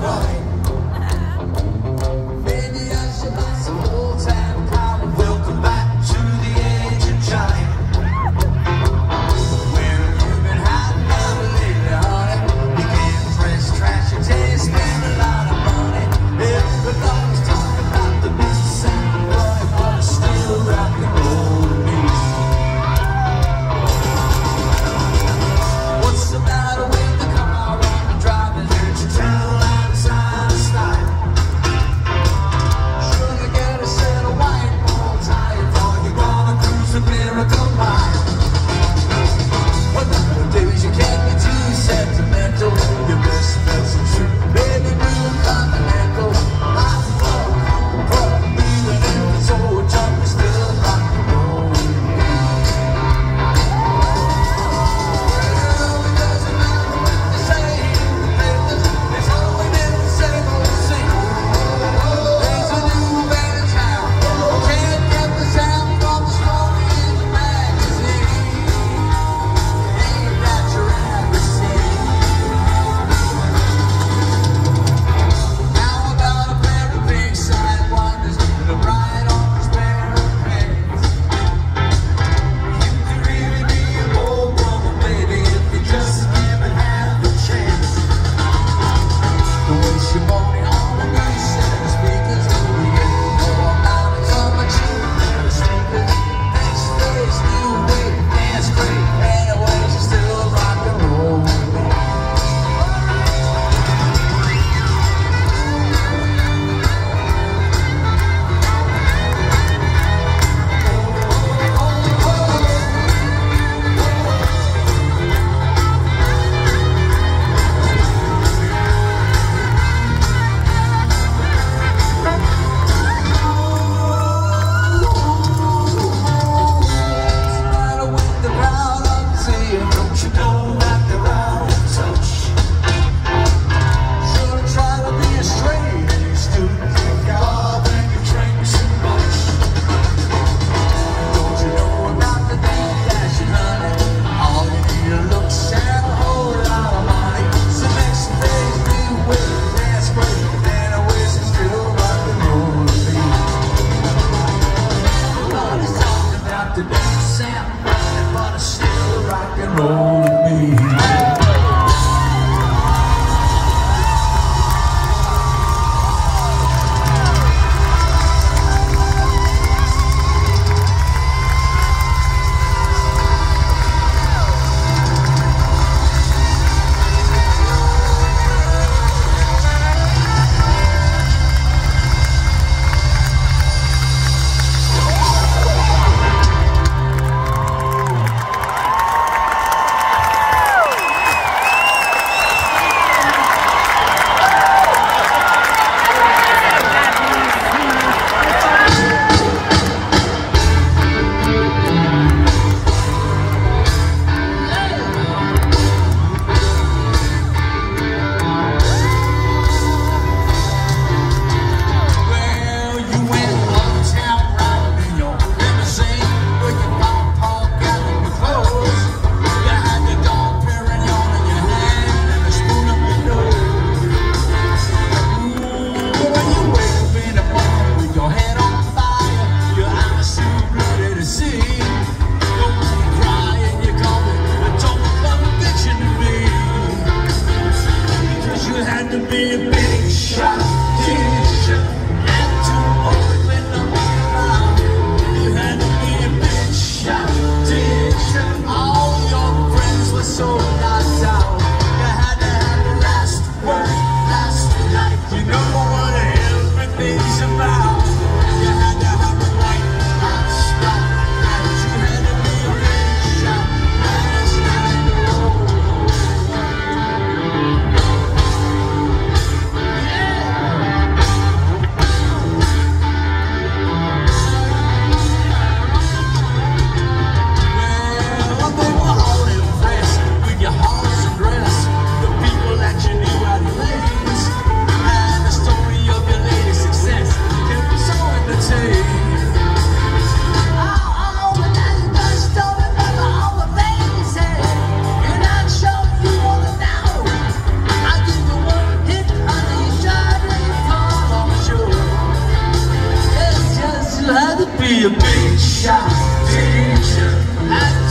Yeah. A big shot, teacher.